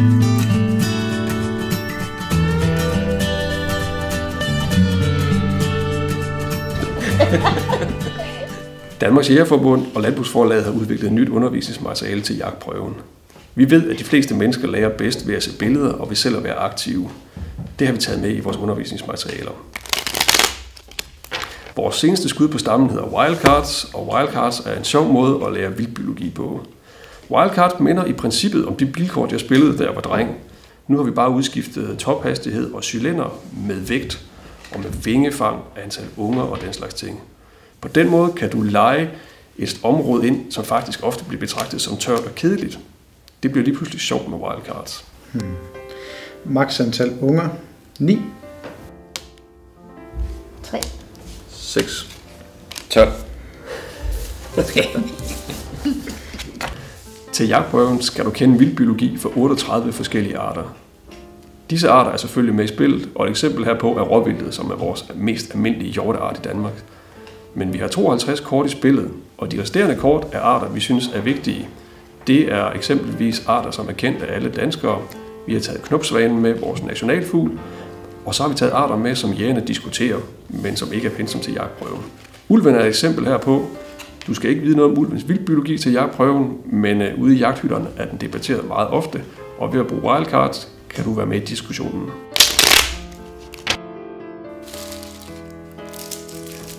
Danmarks Jægerforbund og Landbrugsforlaget har udviklet nyt undervisningsmateriale til jagtprøven. Vi ved, at de fleste mennesker lærer bedst ved at se billeder og ved selv at være aktive. Det har vi taget med i vores undervisningsmaterialer. Vores seneste skud på stammen hedder Wildcards, og Wildcards er en sjov måde at lære vildbiologi på. Wildcards minder i princippet om de bilkort, jeg spillede, da jeg var dreng. Nu har vi bare udskiftet tophastighed og cylinder med vægt og med vingefang, antal unger og den slags ting. På den måde kan du lege et område ind, som faktisk ofte bliver betragtet som tørt og kedeligt. Det bliver lige pludselig sjovt med wildcards. Hmm. Max antal unger 9. 3. 6. 12. Til jagtprøven skal du kende vildbiologi for 38 forskellige arter. Disse arter er selvfølgelig med i spillet, og et eksempel herpå er råvildet, som er vores mest almindelige hjorteart i Danmark. Men vi har 52 kort i spillet, og de resterende kort er arter, vi synes er vigtige. Det er eksempelvis arter, som er kendt af alle danskere. Vi har taget knopsvanen med, vores nationalfugl, og så har vi taget arter med, som jægerne diskuterer, men som ikke er pensum til jagtprøven. Ulven er et eksempel herpå. Du skal ikke vide noget om ulvens vildbiologi til jagtprøven, men øh, ude i jagthytterne er den debatteret meget ofte, og ved at bruge wildcards kan du være med i diskussionen.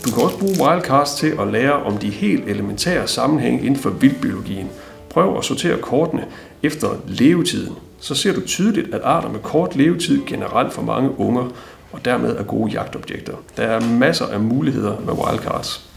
Du kan også bruge wildcards til at lære om de helt elementære sammenhænge inden for vildbiologien. Prøv at sortere kortene efter levetiden. Så ser du tydeligt, at arter med kort levetid generelt får mange unger, og dermed er gode jagtobjekter. Der er masser af muligheder med wildcards.